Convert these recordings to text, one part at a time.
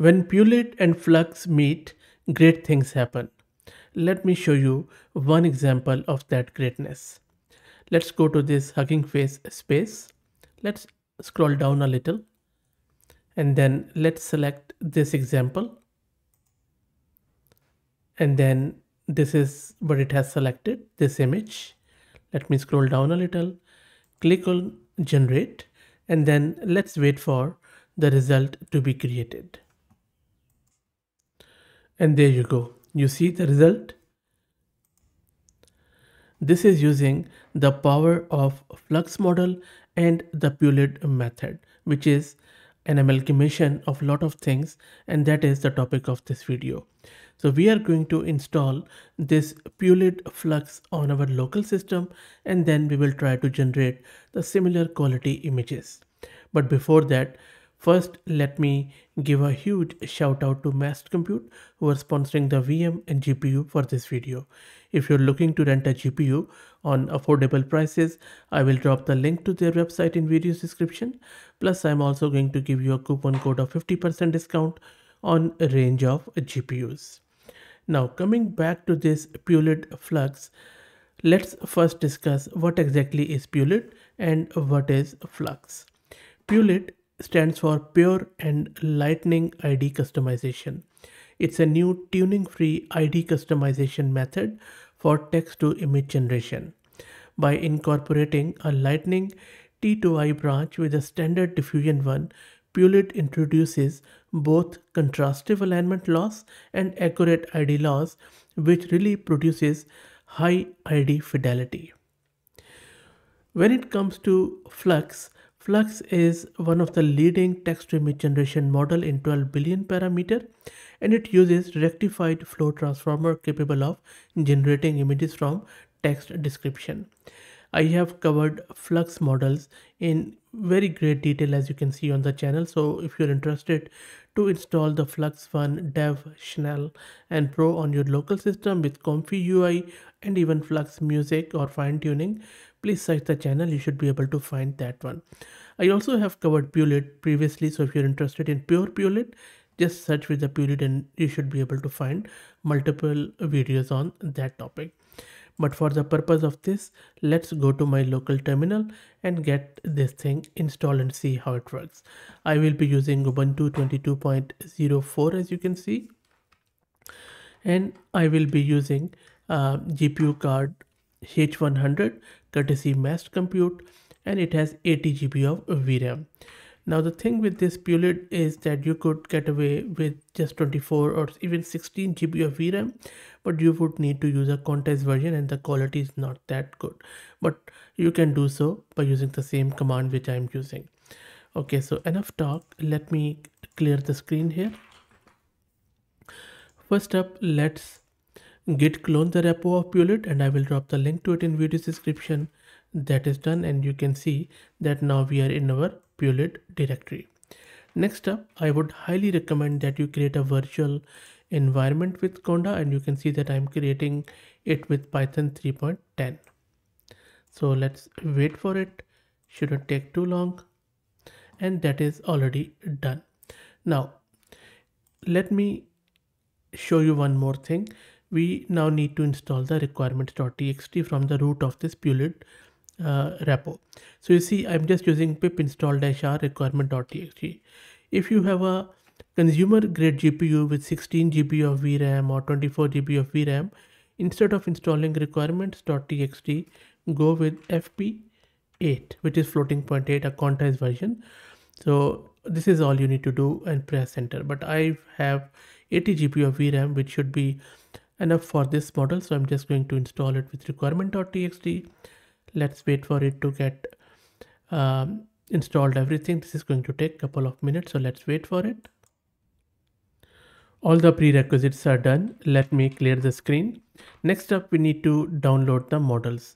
When PuLID and Flux meet, great things happen. Let me show you one example of that greatness. Let's go to this Hugging Face space. Let's scroll down a little and then let's select this example. And then this is what it has selected, this image. Let me scroll down a little, click on generate, and then let's wait for the result to be created. And there you go. You see the result? This is using the power of flux model and the PuLID method, which is an amalgamation of a lot of things and that is the topic of this video. So we are going to install this PuLID Flux on our local system and then we will try to generate the similar quality images. But before that, First, let me give a huge shout out to Massed Compute who are sponsoring the VM and GPU for this video. If you're looking to rent a GPU on affordable prices, I will drop the link to their website in video's description. Plus, I'm also going to give you a coupon code of 50% discount on a range of GPUs. Now, coming back to this PuLID Flux, let's first discuss what exactly is PuLID and what is Flux. PuLID stands for Pure and Lightning ID Customization. It's a new tuning-free ID customization method for text-to-image generation. By incorporating a Lightning T2I branch with a standard diffusion one, PuLID introduces both contrastive alignment loss and accurate ID loss, which really produces high ID fidelity. When it comes to Flux, Flux is one of the leading text-to-image generation model in 12 billion parameter and it uses rectified flow transformer capable of generating images from text description. I have covered Flux models in very great detail as you can see on the channel. So if you're interested to install the Flux One Dev, Schnell and Pro on your local system with Comfy UI and even Flux Music or fine tuning, please search the channel. You should be able to find that one. I also have covered PuLID previously so if you're interested in pure PuLID just search with the PuLID and you should be able to find multiple videos on that topic but for the purpose of this let's go to my local terminal and get this thing installed and see how it works i will be using ubuntu 22.04 as you can see and i will be using uh, gpu card H100 courtesy Massed Compute and it has 80 GB of VRAM. Now the thing with this PuLID is that you could get away with just 24 or even 16 GB of VRAM but you would need to use a Quantize version and the quality is not that good but you can do so by using the same command which I'm using. Okay so enough talk let me clear the screen here. First up let's git clone the repo of PuLID and I will drop the link to it in video description. That is done and you can see that now we are in our PuLID directory. Next up, I would highly recommend that you create a virtual environment with Conda and you can see that I'm creating it with Python 3.10. So let's wait for it. Shouldn't take too long. And that is already done. Now, let me show you one more thing we now need to install the requirements.txt from the root of this PuLID uh, repo. So you see, I'm just using pip install r requirement.txt. If you have a consumer grade GPU with 16 GB of VRAM or 24 GB of VRAM, instead of installing requirements.txt, go with FP8, which is floating point 8, a quantized version. So this is all you need to do and press enter. But I have 80 GB of VRAM, which should be enough for this model so i'm just going to install it with requirement.txt let's wait for it to get um, installed everything. This is going to take a couple of minutes so let's wait for it. All the prerequisites are done. Let me clear the screen. Next up we need to download the models.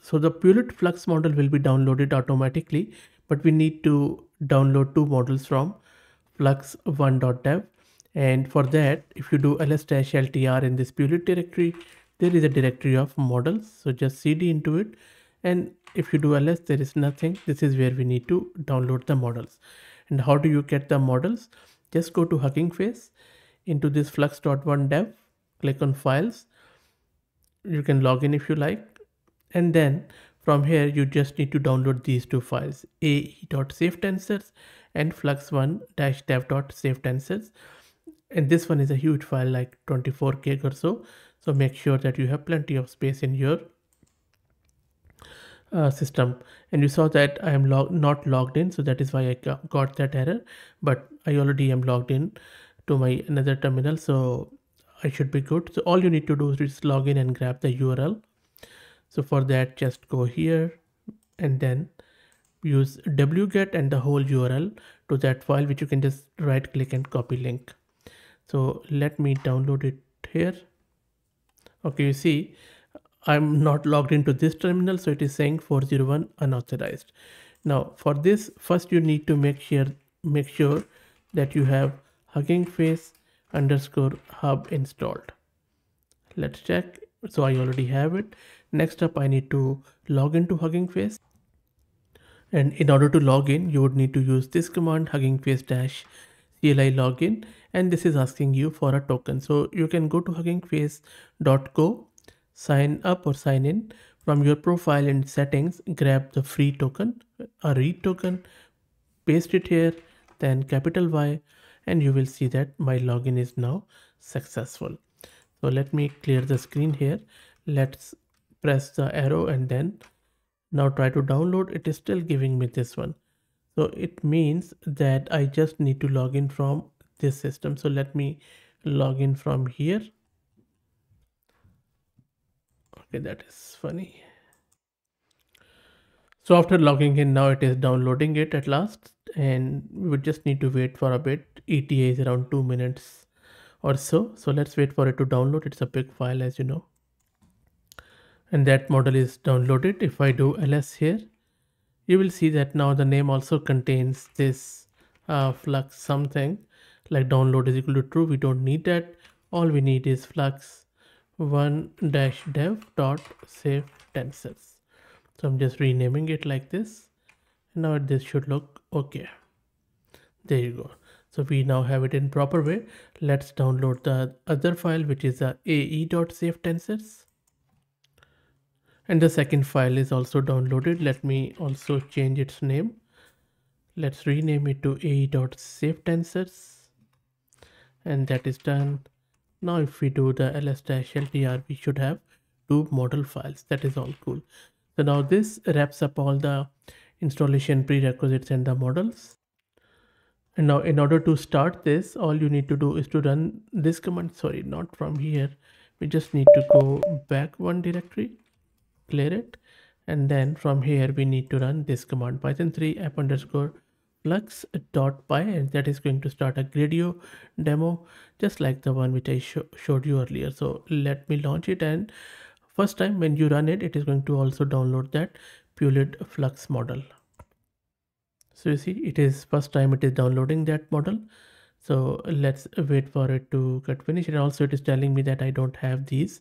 So the PuLID Flux model will be downloaded automatically but we need to download two models from flux1.dev and for that if you do ls-ltr in this PuLID directory there is a directory of models so just cd into it and if you do ls there is nothing this is where we need to download the models and how do you get the models just go to Hugging Face into this flux.1 dev, click on files. You can log in if you like. And then from here, you just need to download these two files, ae.safetensors and flux1-dev.safetensors. And this one is a huge file like 24 gig or so. So make sure that you have plenty of space in your uh, system. And you saw that I am log not logged in so that is why I got that error. But I already am logged in to my another terminal so I should be good. So all you need to do is log in and grab the URL so for that just go here and then use wget and the whole URL to that file which you can just right click and copy link. So let me download it here okay you see I'm not logged into this terminal, so it is saying 401 unauthorized. Now for this, first you need to make sure make sure that you have Hugging Face underscore hub installed. Let's check. So I already have it. Next up, I need to log into Hugging Face. And in order to log in, you would need to use this command Hugging Face dash CLI login. And this is asking you for a token. So you can go to huggingface.co sign up or sign in from your profile and settings grab the free token a read token paste it here then capital y and you will see that my login is now successful so let me clear the screen here let's press the arrow and then now try to download it is still giving me this one so it means that i just need to log in from this system. So let me log in from here. Okay that is funny. So after logging in now it is downloading it at last. And we would just need to wait for a bit. ETA is around two minutes or so. So let's wait for it to download. It's a big file as you know. And that model is downloaded. If I do ls here you will see that now the name also contains this uh, flux something. Like download is equal to true. We don't need that. All we need is flux one dash dev dot save tensors so i'm just renaming it like this. And now this should look okay. There you go. So we now have it in proper way. Let's download the other file which is the a ae.safetensors and the second file is also downloaded let me also change its name let's rename it to ae.safetensors and that is done now if we do the ls-ltr, we should have two model files. That is all cool. So now this wraps up all the installation prerequisites and the models. And now in order to start this, all you need to do is to run this command. Sorry, not from here. We just need to go back one directory, clear it. And then from here, we need to run this command python 3 app underscore flux dot py and that is going to start a Gradio demo just like the one which I sh showed you earlier. So let me launch it and first time when you run it, it is going to also download that Pulid Flux model. So you see it is first time it is downloading that model. So let's wait for it to get finished and also it is telling me that I don't have these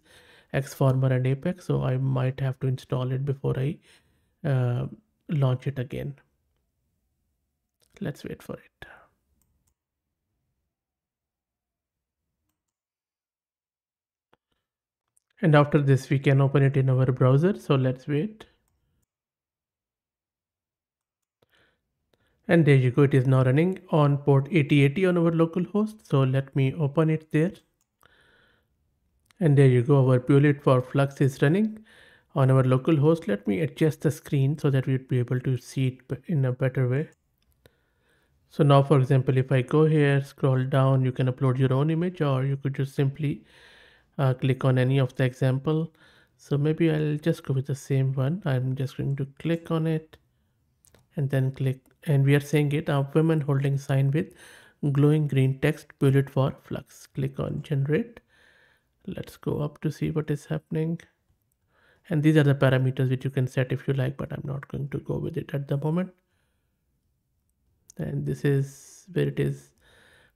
Xformer and Apex so I might have to install it before I uh, launch it again. Let's wait for it. And after this, we can open it in our browser. So let's wait. And there you go. It is now running on port 8080 on our local host. So let me open it there. And there you go. Our Pulid for Flux is running on our local host. Let me adjust the screen so that we'd be able to see it in a better way. So now, for example, if I go here, scroll down, you can upload your own image or you could just simply uh, click on any of the example. So maybe I'll just go with the same one. I'm just going to click on it and then click and we are saying it a women holding sign with glowing green text PuLID for flux. Click on generate. Let's go up to see what is happening. And these are the parameters which you can set if you like, but I'm not going to go with it at the moment. And this is where it is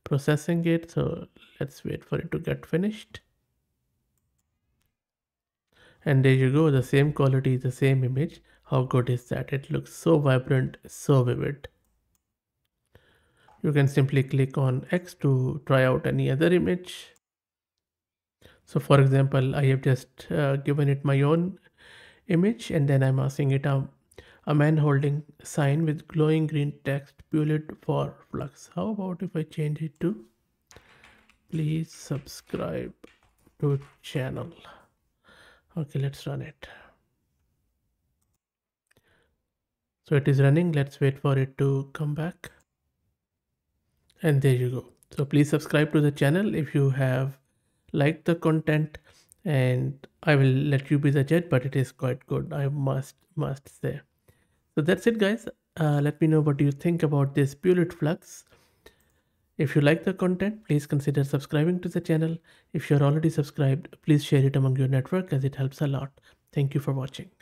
processing it so let's wait for it to get finished. And there you go the same quality the same image. How good is that? It looks so vibrant so vivid. You can simply click on X to try out any other image. So for example, I have just uh, given it my own image and then I'm asking it a, a man holding sign with glowing green text PuLID for flux. How about if I change it to please subscribe to channel. Okay, let's run it. So it is running. Let's wait for it to come back and there you go so please subscribe to the channel if you have liked the content and i will let you be the judge but it is quite good. I must must say. So that's it guys. Uh, let me know what you think about this PuLID flux. If you like the content please consider subscribing to the channel. If you're already subscribed please share it among your network as it helps a lot. Thank you for watching